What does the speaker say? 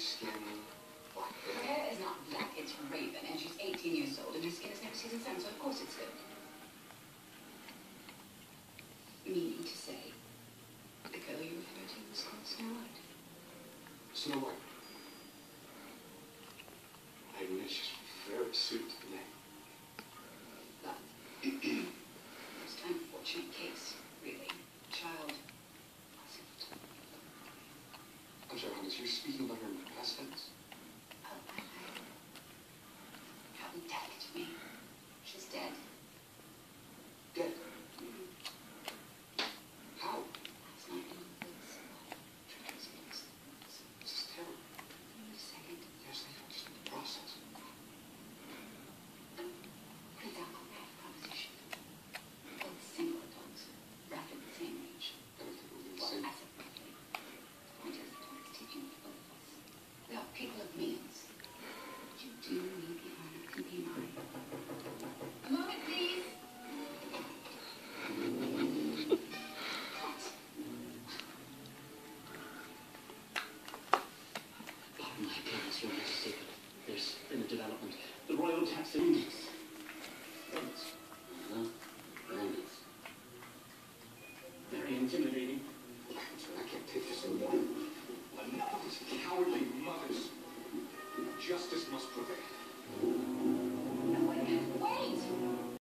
her skin black. Hair is not black, it's raven, and she's 18 years old, and her skin is never season sun, so of course it's good. Meaning to say, the girl you refer to is called Snow White. Snow White. I mean, it's just very suited to the name. But, most unfortunate case, really. Child. I'm sorry, Hans, you're speaking about her Nós. There's been a development. The Royal Tax Index